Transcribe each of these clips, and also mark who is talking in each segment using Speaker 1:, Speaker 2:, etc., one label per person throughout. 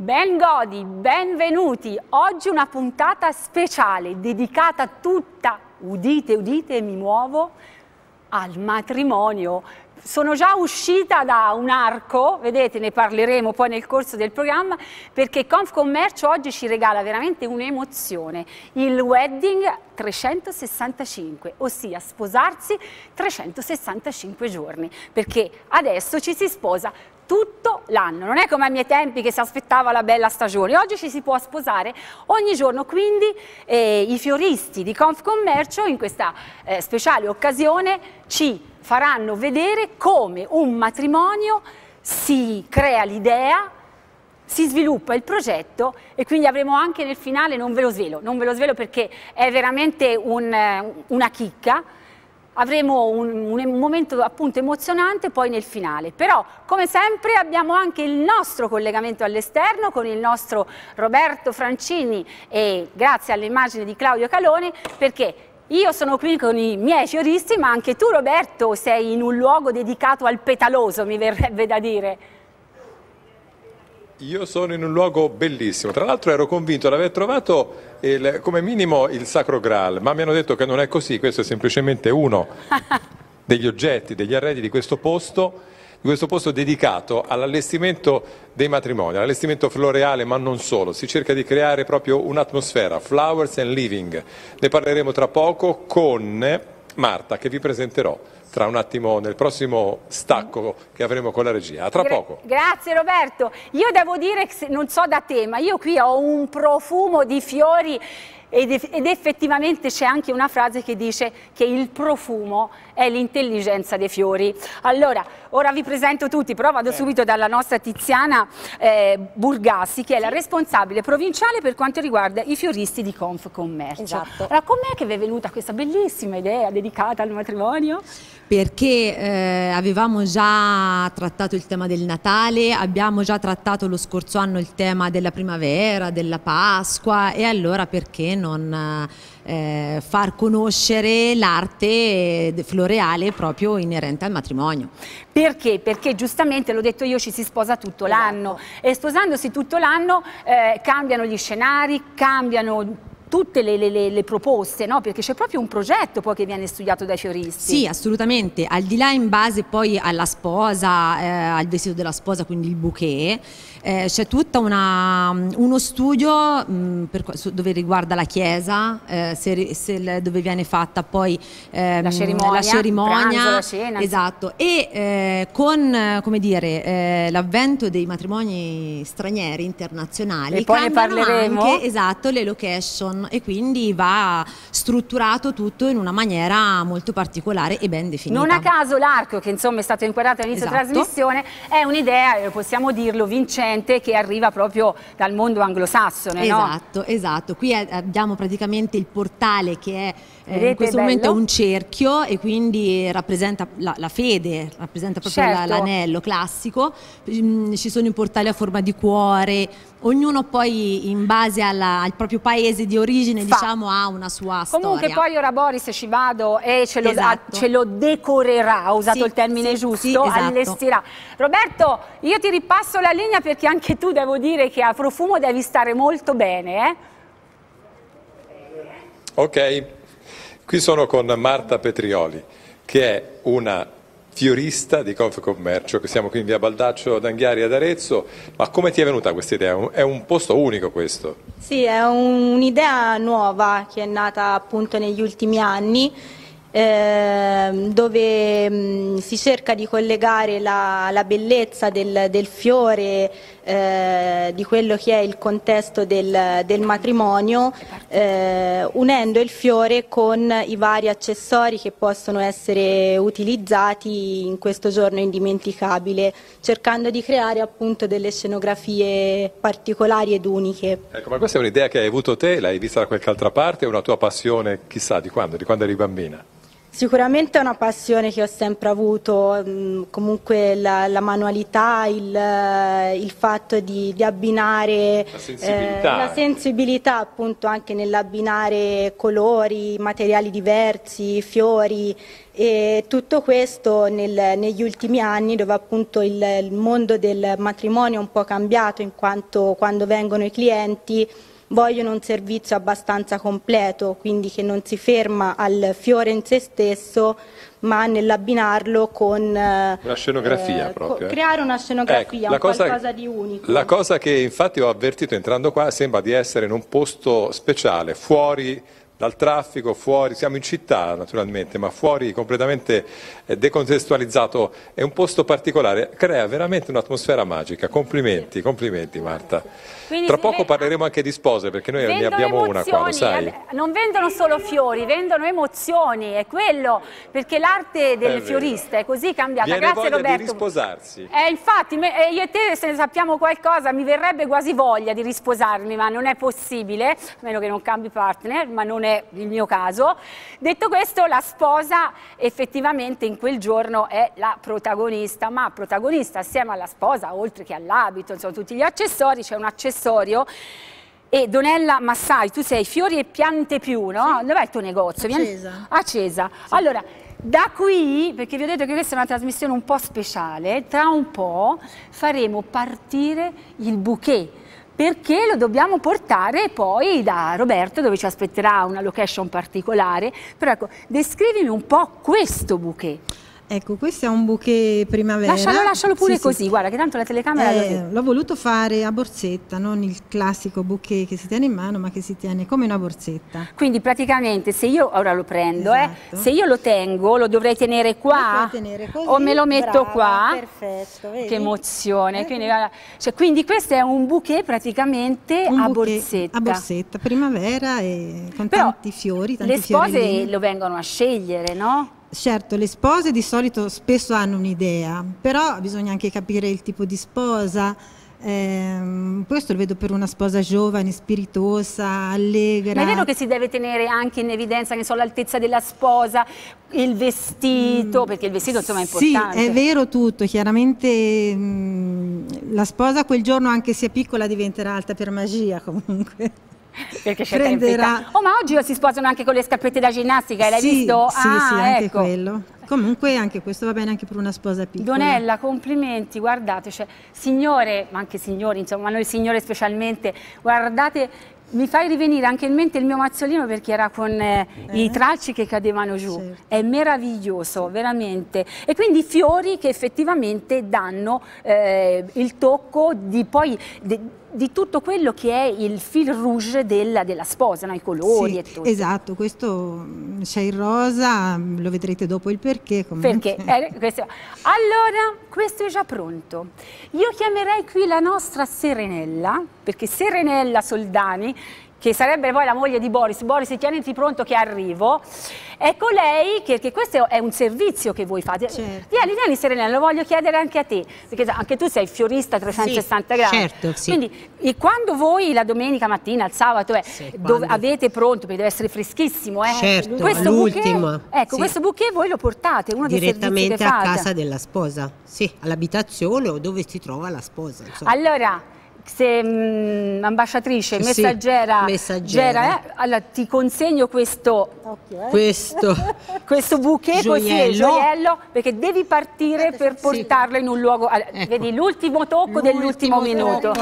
Speaker 1: Ben godi, benvenuti. Oggi una puntata speciale dedicata tutta, udite, udite, mi muovo, al matrimonio. Sono già uscita da un arco, vedete, ne parleremo poi nel corso del programma, perché Confcommercio oggi ci regala veramente un'emozione, il wedding 365, ossia sposarsi 365 giorni, perché adesso ci si sposa tutto l'anno, non è come ai miei tempi che si aspettava la bella stagione, oggi ci si può sposare ogni giorno, quindi eh, i fioristi di Confcommercio in questa eh, speciale occasione ci faranno vedere come un matrimonio si crea l'idea, si sviluppa il progetto e quindi avremo anche nel finale, non ve lo svelo, non ve lo svelo perché è veramente un, una chicca, avremo un, un, momento appunto emozionante poi nel finale. Però come sempre abbiamo anche il nostro collegamento all'esterno con il nostro Roberto Francini e grazie alle immagini di Claudio Calone perché io sono qui con i miei fioristi ma anche tu Roberto sei in un luogo dedicato al petaloso mi verrebbe da dire.
Speaker 2: Io sono in un luogo bellissimo, tra l'altro ero convinto di aver trovato il, come minimo il Sacro Graal, ma mi hanno detto che non è così, questo è semplicemente uno degli oggetti, degli arredi di questo posto, di questo posto dedicato all'allestimento dei matrimoni, all'allestimento floreale ma non solo, si cerca di creare proprio un'atmosfera, flowers and living, ne parleremo tra poco con Marta che vi presenterò tra un attimo nel prossimo stacco che avremo con la regia. A tra
Speaker 1: Gra
Speaker 2: poco.
Speaker 1: Grazie Roberto. Io devo dire che non so da te, ma io qui ho un profumo di fiori ed, ed effettivamente c'è anche una frase che dice che il profumo è l'intelligenza dei fiori. Allora, ora vi presento tutti, però vado subito dalla nostra Tiziana eh, Burgassi, che è la responsabile provinciale per quanto riguarda i fioristi di Confcommercio.
Speaker 3: Esatto.
Speaker 1: Allora, com'è che vi è venuta questa bellissima idea dedicata al matrimonio?
Speaker 3: Perché eh, avevamo già trattato il tema del Natale, abbiamo già trattato lo scorso anno il tema della primavera, della Pasqua e allora perché non eh, far conoscere l'arte floreale proprio inerente al matrimonio.
Speaker 1: Perché? Perché giustamente, l'ho detto io, ci si sposa tutto esatto. l'anno e sposandosi tutto l'anno eh, cambiano gli scenari, cambiano tutte le, le, le proposte, no? perché c'è proprio un progetto poi che viene studiato dai fioristi.
Speaker 3: Sì, assolutamente, al di là in base poi alla sposa, eh, al vestito della sposa, quindi il bouquet, eh, c'è tutto uno studio mh, mm, per, dove riguarda la chiesa, eh, se, se, dove viene fatta poi
Speaker 1: ehm, la cerimonia, la cerimonia pranzo, la cena.
Speaker 3: Esatto, e eh, con eh, l'avvento dei matrimoni stranieri internazionali
Speaker 1: e poi ne parleremo
Speaker 3: anche esatto, le location e quindi va strutturato tutto in una maniera molto particolare e ben definita.
Speaker 1: Non a caso l'arco che insomma è stato inquadrato all'inizio esatto. trasmissione è un'idea, possiamo dirlo, vincente gente che arriva proprio dal mondo anglosassone.
Speaker 3: Esatto,
Speaker 1: no?
Speaker 3: esatto. Qui abbiamo praticamente il portale che è eh, in questo momento è un cerchio e quindi rappresenta la, la fede, rappresenta proprio certo. l'anello classico. Mm, ci sono i portali a forma di cuore, ognuno poi in base alla, al proprio paese di origine Fa. diciamo ha una sua
Speaker 1: Comunque
Speaker 3: storia.
Speaker 1: poi ora Boris ci vado e ce lo, esatto. ce lo decorerà, ho usato sì, il termine sì, giusto, sì, esatto. allestirà. Roberto, io ti ripasso la linea perché anche tu devo dire che a profumo devi stare molto bene. Eh?
Speaker 2: Ok, qui sono con Marta Petrioli che è una fiorista di Confcommercio, che siamo qui in via Baldaccio d'Anghiari ad Arezzo, ma come ti è venuta questa idea? È un posto unico questo?
Speaker 4: Sì, è un'idea nuova che è nata appunto negli ultimi anni eh, dove mh, si cerca di collegare la, la bellezza del, del fiore, eh, di quello che è il contesto del, del matrimonio, eh, unendo il fiore con i vari accessori che possono essere utilizzati in questo giorno indimenticabile, cercando di creare appunto delle scenografie particolari ed uniche.
Speaker 2: Ecco, ma questa è un'idea che hai avuto te, l'hai vista da qualche altra parte, è una tua passione chissà di quando, di quando eri bambina?
Speaker 4: Sicuramente è una passione che ho sempre avuto, mm, comunque la, la manualità, il, il, fatto di, di abbinare
Speaker 2: la sensibilità,
Speaker 4: eh, la sensibilità appunto anche nell'abbinare colori, materiali diversi, fiori e tutto questo nel, negli ultimi anni dove appunto il, il mondo del matrimonio è un po' cambiato in quanto quando vengono i clienti vogliono un servizio abbastanza completo, quindi che non si ferma al fiore in se stesso, ma nell'abbinarlo con
Speaker 2: una scenografia eh, proprio.
Speaker 4: Eh. Creare una scenografia, ecco, un cosa, qualcosa di unico.
Speaker 2: La cosa che infatti ho avvertito entrando qua sembra di essere in un posto speciale, fuori dal traffico, fuori, siamo in città naturalmente, ma fuori completamente eh, decontestualizzato, è un posto particolare, crea veramente un'atmosfera magica. Complimenti, complimenti Marta. Quindi Tra poco parleremo anche di spose perché noi ne abbiamo una qua, lo sai.
Speaker 1: Non vendono solo fiori, vendono emozioni, è quello, perché l'arte del fiorista è così cambiata.
Speaker 2: Viene
Speaker 1: Grazie
Speaker 2: voglia
Speaker 1: Roberto.
Speaker 2: di risposarsi.
Speaker 1: Eh, infatti, eh, io e te se ne sappiamo qualcosa mi verrebbe quasi voglia di risposarmi, ma non è possibile, a meno che non cambi partner, ma non è il mio caso. Detto questo, la sposa effettivamente in quel giorno è la protagonista, ma protagonista assieme alla sposa, oltre che all'abito, insomma tutti gli accessori, c'è un accessorio accessorio e Donella Massai, tu sei Fiori e Piante Più, no? Sì. Dov'è il tuo negozio?
Speaker 4: Accesa.
Speaker 1: Accesa. Sì. Allora, da qui, perché vi ho detto che questa è una trasmissione un po' speciale, tra un po' faremo partire il bouquet perché lo dobbiamo portare poi da Roberto dove ci aspetterà una location particolare. Però ecco, descrivimi un po' questo bouquet.
Speaker 5: Ecco, questo è un bouquet primavera.
Speaker 1: Lascialo, lascialo pure sì, così, sì. guarda che tanto la telecamera
Speaker 5: eh, L'ho voluto fare a borsetta, non il classico bouquet che si tiene in mano, ma che si tiene come una borsetta.
Speaker 1: Quindi praticamente se io, ora lo prendo, eh, esatto. eh, se io lo tengo, lo dovrei tenere qua?
Speaker 5: Tenere così,
Speaker 1: o me lo metto
Speaker 5: brava,
Speaker 1: qua?
Speaker 5: Perfetto, vedi?
Speaker 1: Che emozione. Eh, quindi, cioè, quindi, questo è un bouquet praticamente
Speaker 5: un
Speaker 1: a
Speaker 5: bouquet
Speaker 1: borsetta.
Speaker 5: A borsetta, primavera e con Però tanti fiori, tanti
Speaker 1: Le spose lo vengono a scegliere, no?
Speaker 5: Certo, le spose di solito spesso hanno un'idea, però bisogna anche capire il tipo di sposa. Eh, questo lo vedo per una sposa giovane, spiritosa, allegra.
Speaker 1: Ma è vero che si deve tenere anche in evidenza so, l'altezza della sposa, il vestito, mm, perché il vestito insomma è importante.
Speaker 5: Sì, è vero tutto, chiaramente mh, mm, la sposa quel giorno anche se è piccola diventerà alta per magia comunque
Speaker 1: perché c'è Prenderà... Oh, ma oggi si sposano anche con le scarpette da ginnastica, l'hai
Speaker 5: sì,
Speaker 1: visto?
Speaker 5: Sì,
Speaker 1: ah,
Speaker 5: sì, anche
Speaker 1: ecco.
Speaker 5: quello. Comunque anche questo va bene anche per una sposa piccola.
Speaker 1: Donella, complimenti, guardate, cioè, signore, ma anche signori, insomma, noi signore specialmente, guardate mi fai rivenire anche in mente il mio mazzolino perché era con eh, eh? i tralci che cadevano giù. Certo. È meraviglioso, veramente. E quindi fiori che effettivamente danno eh, il tocco di poi... De, di tutto quello che è il fil rouge della, della sposa, no? i colori
Speaker 5: sì,
Speaker 1: e tutto.
Speaker 5: Esatto, questo mm, c'è il rosa, lo vedrete dopo il perché.
Speaker 1: Comunque. Perché? Eh, questo. Allora, questo è già pronto. Io chiamerei qui la nostra Serenella, perché Serenella Soldani che sarebbe poi la moglie di Boris, Boris tieniti pronto che arrivo, ecco lei che, che questo è un servizio che voi fate.
Speaker 5: Certo.
Speaker 1: Vieni, vieni Serena, lo voglio chiedere anche a te, perché anche tu sei fiorista 360
Speaker 6: sì,
Speaker 1: gradi.
Speaker 6: Certo, sì.
Speaker 1: Quindi quando voi la domenica mattina, il sabato, eh, sì, avete pronto, perché deve essere freschissimo, eh,
Speaker 6: certo, questo l'ultimo.
Speaker 1: Ecco, sì. questo bouquet voi lo portate, uno dei servizi che
Speaker 6: a casa della sposa, sì, all'abitazione o dove si trova la sposa. Insomma.
Speaker 1: Allora, se mh, mm, ambasciatrice, messaggera,
Speaker 6: sì, messaggera.
Speaker 1: Eh, allora ti consegno questo,
Speaker 6: okay. questo,
Speaker 1: questo bouquet
Speaker 6: gioiello.
Speaker 1: così, gioiello, perché devi partire per portarlo in un luogo, ecco. vedi l'ultimo tocco dell'ultimo minuto.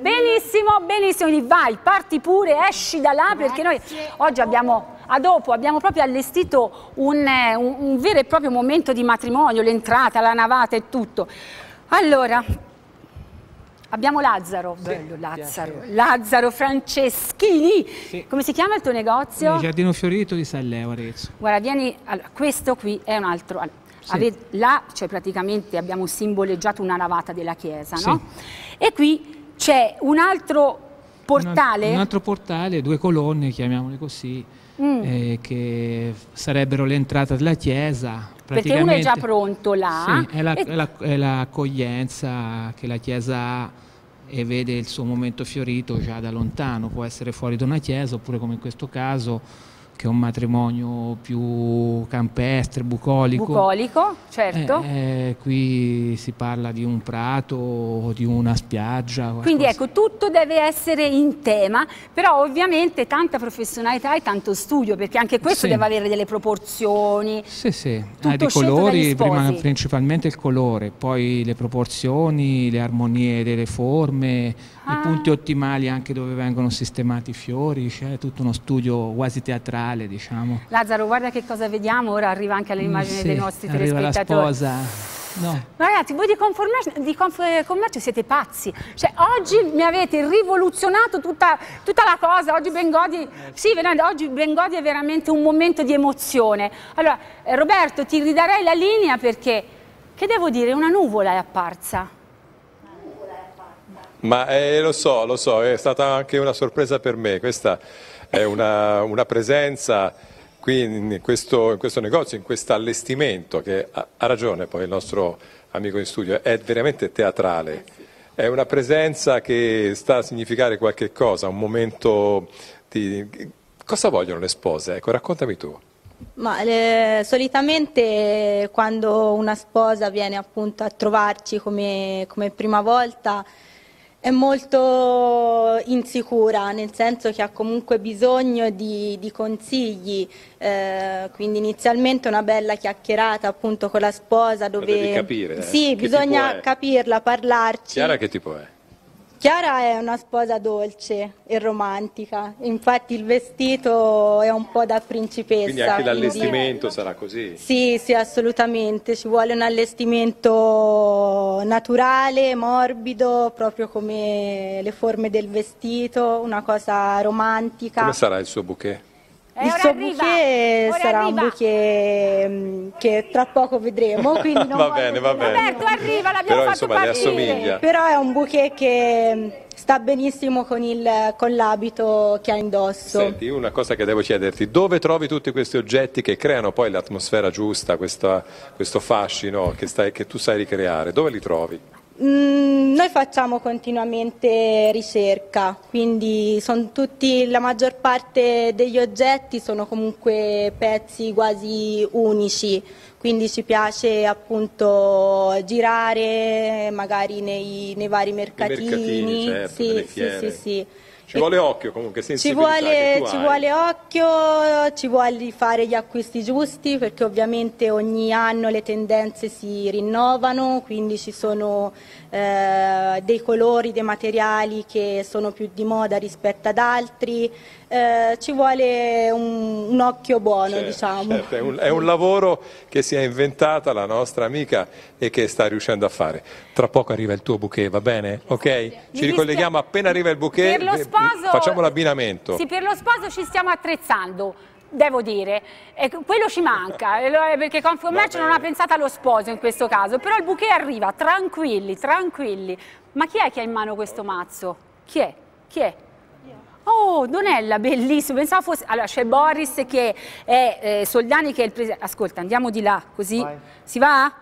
Speaker 1: Benissimo, benissimo, vai, parti pure, esci da là Grazie. perché noi oggi abbiamo, a dopo, abbiamo proprio allestito un, eh, un, un vero e proprio momento di matrimonio, l'entrata, la navata e tutto. Allora, Abbiamo Lazzaro, sì, bello Lazzaro, Lazzaro Franceschini. Sì. Come si chiama il tuo negozio?
Speaker 7: Il Giardino Fiorito di San Leo, Arezzo.
Speaker 1: Guarda, vieni, allora, questo qui è un altro... Sì. Ave, là, cioè praticamente abbiamo simboleggiato una navata della chiesa, no? E qui c'è un altro portale.
Speaker 7: Un, altro portale, due colonne, chiamiamole così, mm. eh, che sarebbero l'entrata della chiesa.
Speaker 1: Perché uno è già pronto là.
Speaker 7: Sì, è l'accoglienza la, che la chiesa ha e vede il suo momento fiorito già da lontano, può essere fuori da una chiesa oppure come in questo caso che è un matrimonio più campestre, bucolico.
Speaker 1: Bucolico, certo.
Speaker 7: Eh, eh, qui si parla di un prato o di una spiaggia. Qualcosa.
Speaker 1: Quindi ecco, tutto deve essere in tema, però ovviamente tanta professionalità e tanto studio, perché anche questo sì. deve avere delle proporzioni.
Speaker 7: Sì, sì, eh, di colori, prima principalmente il colore, poi le proporzioni, le armonie delle forme, ah. i punti ottimali anche dove vengono sistemati i fiori, c'è tutto uno studio quasi teatrale naturale, diciamo.
Speaker 1: Lazzaro, guarda che cosa vediamo, ora arriva anche all'immagine mm, sì, dei nostri
Speaker 7: arriva
Speaker 1: telespettatori.
Speaker 7: la sposa. No.
Speaker 1: Ragazzi, voi di, di Confcommercio siete pazzi. Cioè, oggi mi avete rivoluzionato tutta, tutta la cosa. Oggi Bengodi, sì, oggi Bengodi è veramente un momento di emozione. Allora, eh, Roberto, ti ridarei la linea perché, che devo dire, una nuvola è apparsa.
Speaker 2: Ma eh, lo so, lo so, è stata anche una sorpresa per me. Questa è una, una presenza qui in questo, in questo, negozio, in questo allestimento che ha, ha, ragione poi il nostro amico in studio, è veramente teatrale. È una presenza che sta a significare qualche cosa, un momento di... Cosa vogliono le spose? Ecco, raccontami tu.
Speaker 4: Ma, eh, solitamente quando una sposa viene appunto a trovarci come, come prima volta è molto insicura, nel senso che ha comunque bisogno di, di consigli, eh, quindi inizialmente una bella chiacchierata appunto con la sposa dove...
Speaker 2: Devi capire, eh?
Speaker 4: Sì, bisogna capirla, parlarci.
Speaker 2: Chiara che tipo è?
Speaker 4: Chiara è una sposa dolce e romantica, infatti il vestito è un po' da principessa.
Speaker 2: Quindi anche l'allestimento sarà così?
Speaker 4: Sì, sì, assolutamente, ci vuole un allestimento naturale, morbido, proprio come le forme del vestito, una cosa romantica.
Speaker 2: Come sarà il suo bouquet?
Speaker 4: Il suo bouquet sarà arriva. un bouquet mm, che tra poco vedremo, quindi non
Speaker 2: va bene, va bene.
Speaker 1: Roberto arriva, l'abbiamo
Speaker 2: Però,
Speaker 1: fatto
Speaker 2: insomma, assomiglia.
Speaker 4: Però è un bouquet che sta benissimo con, il, con l'abito che ha indosso.
Speaker 2: Senti, una cosa che devo chiederti, dove trovi tutti questi oggetti che creano poi l'atmosfera giusta, questa, questo fascino che, stai, che tu sai ricreare? Dove li trovi?
Speaker 4: Mm, noi facciamo continuamente ricerca, quindi tutti, la maggior parte degli oggetti sono comunque pezzi quasi unici, quindi ci piace appunto girare magari nei, nei vari mercatini.
Speaker 2: mercatini certo,
Speaker 4: sì, sì, sì, sì.
Speaker 2: Ci vuole occhio comunque,
Speaker 4: ci vuole, ci vuole occhio, ci vuole fare gli acquisti giusti perché ovviamente ogni anno le tendenze si rinnovano, quindi ci sono eh, dei colori, dei materiali che sono più di moda rispetto ad altri, eh, ci vuole un, un occhio buono certo, diciamo.
Speaker 2: Certo, è, un, è, un, lavoro che si è inventata la nostra amica e che sta riuscendo a fare. Tra poco arriva il tuo bouquet, va bene? Ok? Ci ricolleghiamo appena arriva il bouquet, sposo, facciamo l'abbinamento.
Speaker 1: Sì, per lo sposo ci stiamo attrezzando devo dire, e quello ci manca, perché Confcommercio non ha pensato allo sposo in questo caso, però il bouquet arriva, tranquilli, tranquilli. Ma chi è che ha in mano questo mazzo? Chi è? Chi è? Oh, Donella, bellissimo, pensavo fosse... Allora, c'è Boris che è eh, Soldani che è il presidente... Ascolta, andiamo di là, così... Vai. Si va?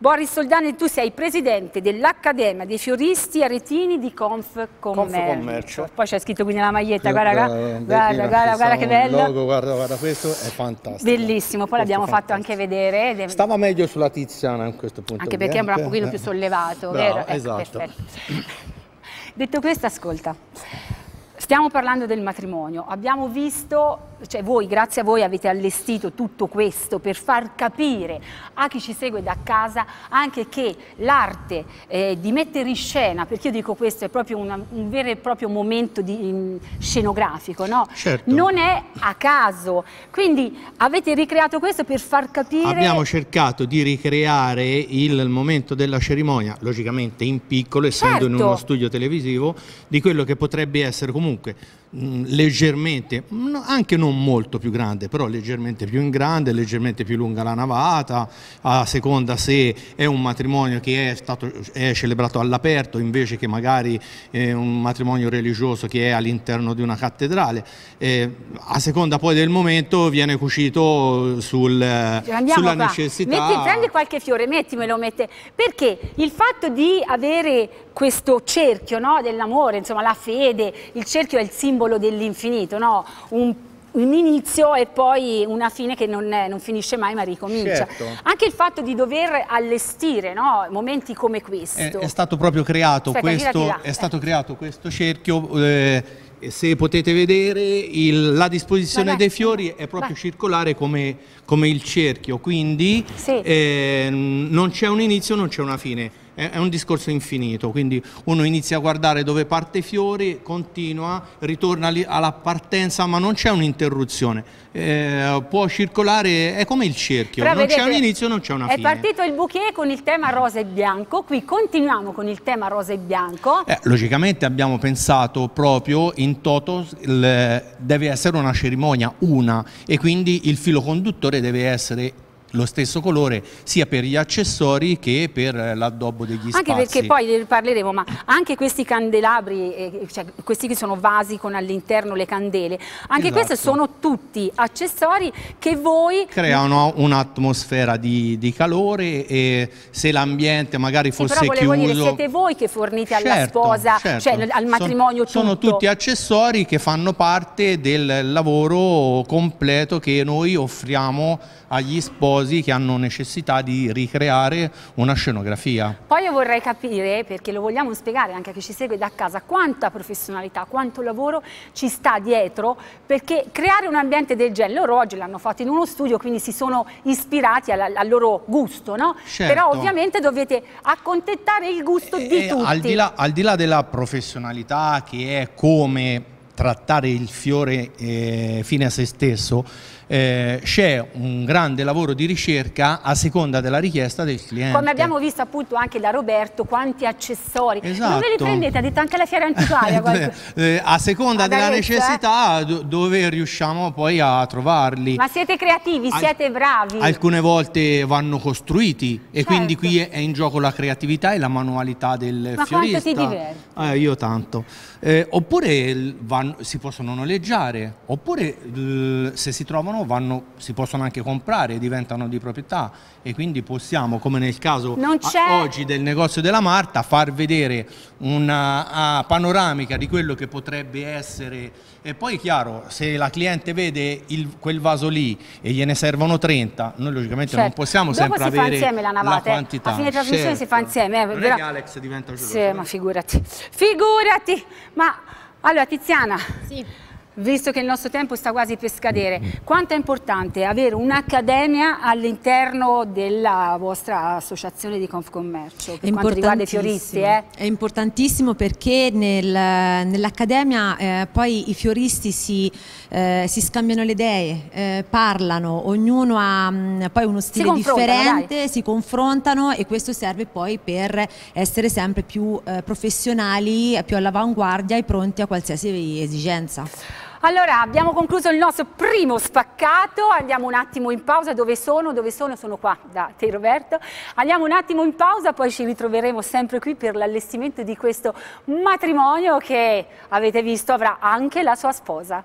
Speaker 1: Boris Soldani, tu sei presidente dell'Accademia dei Fioristi Aretini di Confcommercio. Poi c'è scritto qui nella maglietta, guarda, guarda, guarda, guarda, guarda che bello.
Speaker 8: Logo, guarda, guarda, questo è fantastico.
Speaker 1: Bellissimo, poi l'abbiamo fatto anche vedere.
Speaker 8: Stava meglio sulla Tiziana a questo punto.
Speaker 1: Anche perché è un pochino più sollevato,
Speaker 8: Bravo,
Speaker 1: vero? Ecco,
Speaker 8: esatto.
Speaker 1: Detto questo, ascolta. Stiamo parlando del matrimonio, abbiamo visto, cioè voi, grazie a voi avete allestito tutto questo per far capire a chi ci segue da casa anche che l'arte eh, di mettere in scena, perché io dico questo è proprio una, un vero e proprio momento di, in, scenografico, no?
Speaker 8: certo.
Speaker 1: non è a caso, quindi avete ricreato questo per far capire...
Speaker 8: Abbiamo cercato di ricreare il momento della cerimonia, logicamente in piccolo, essendo certo. in uno studio televisivo, di quello che potrebbe essere comunque comunque mh, mm, leggermente, anche non molto più grande, però leggermente più in grande, leggermente più lunga la navata, a seconda se è un matrimonio che è, stato, è celebrato all'aperto invece che magari eh, un matrimonio religioso che è all'interno di una cattedrale, eh, a seconda poi del momento viene cucito sul, sulla qua. necessità.
Speaker 1: Metti, prendi qualche fiore, mettimelo, mette, perché il fatto di avere questo cerchio no, dell'amore, insomma la fede, il cerchio è il simbolo dell'infinito, no? un un inizio e poi una fine che non, è, non finisce mai ma ricomincia. Certo. Anche il fatto di dover allestire no? momenti come questo.
Speaker 8: È, è stato proprio creato, Aspetta, questo, è stato creato questo cerchio. Eh, se potete vedere il, la disposizione dei fiori è proprio Vai. circolare come, come, il cerchio, quindi sì. eh, non c'è un inizio, non c'è una fine è, un discorso infinito, quindi uno inizia a guardare dove parte i fiori, continua, ritorna alla partenza, ma non c'è un'interruzione. Eh, può circolare, è come il cerchio, Però non c'è un inizio, non c'è una
Speaker 1: è
Speaker 8: fine.
Speaker 1: È partito il bouquet con il tema rosa e bianco, qui continuiamo con il tema rosa e bianco.
Speaker 8: Eh, logicamente abbiamo pensato proprio in toto, il, deve essere una cerimonia una e quindi il filo conduttore deve essere lo stesso colore sia per gli accessori che per l'addobbo degli
Speaker 1: spazi.
Speaker 8: Anche
Speaker 1: perché poi ne parleremo, ma anche questi candelabri, eh, cioè questi che sono vasi con all'interno le candele, anche esatto. questi sono tutti accessori che voi...
Speaker 8: Creano un'atmosfera di, di, calore e se l'ambiente magari fosse sì,
Speaker 1: però
Speaker 8: chiuso...
Speaker 1: Dire, siete voi che fornite certo, alla sposa, certo. cioè al matrimonio
Speaker 8: sono, tutto. Sono tutti accessori che fanno parte del lavoro completo che noi offriamo agli sposi che hanno necessità di ricreare una scenografia.
Speaker 1: Poi io vorrei capire, perché lo vogliamo spiegare anche a chi ci segue da casa, quanta professionalità, quanto lavoro ci sta dietro, perché creare un ambiente del genere, loro oggi l'hanno fatto in uno studio, quindi si sono ispirati al, al loro gusto, no? Certo. Però ovviamente dovete accontentare il gusto e, di tutti.
Speaker 8: Al di, là, al di là della professionalità che è come trattare il fiore eh, fine a se stesso, eh, c'è un grande lavoro di ricerca a seconda della richiesta del cliente.
Speaker 1: Come abbiamo visto appunto anche da Roberto, quanti accessori. Esatto. Dove li prendete? Ha detto anche la fiera antiquaria.
Speaker 8: eh, a seconda Ad della Arezzo, necessità eh? dove riusciamo poi a trovarli.
Speaker 1: Ma siete creativi, Al siete bravi.
Speaker 8: Alcune volte vanno costruiti e certo. quindi qui è in gioco la creatività e la manualità del
Speaker 1: Ma
Speaker 8: fiorista.
Speaker 1: Ma quanto ti diverti?
Speaker 8: Eh, io tanto. Eh, oppure vanno, si possono noleggiare, oppure se si trovano vanno, si possono anche comprare e diventano di proprietà e quindi possiamo, come nel caso oggi del negozio della Marta, far vedere una panoramica di quello che potrebbe essere e poi chiaro, se la cliente vede il, quel vaso lì e gliene servono 30, noi logicamente certo. non possiamo
Speaker 1: Dopo
Speaker 8: sempre avere
Speaker 1: la, navate.
Speaker 8: la quantità.
Speaker 1: A fine trasmissione certo. si fa insieme. Eh,
Speaker 8: non
Speaker 1: però...
Speaker 8: è che Alex diventa
Speaker 1: Sì, ma figurati. Figurati! Ma allora Tiziana, sì. Visto che il nostro tempo sta quasi per scadere, quanto è importante avere un'accademia all'interno della vostra associazione di Confcommercio per quanto riguarda i fioristi? Eh?
Speaker 3: È importantissimo perché nel, nell'accademia eh, poi i fioristi si, eh, si, scambiano le idee, eh, parlano, ognuno ha mh, mm, poi uno stile si differente, dai. si confrontano e questo serve poi per essere sempre più eh, professionali, più all'avanguardia e pronti a qualsiasi esigenza.
Speaker 1: Allora, abbiamo concluso il nostro primo spaccato, andiamo un attimo in pausa, dove sono? Dove sono? Sono qua da te Roberto. Andiamo un attimo in pausa, poi ci ritroveremo sempre qui per l'allestimento di questo matrimonio che avete visto avrà anche la sua sposa.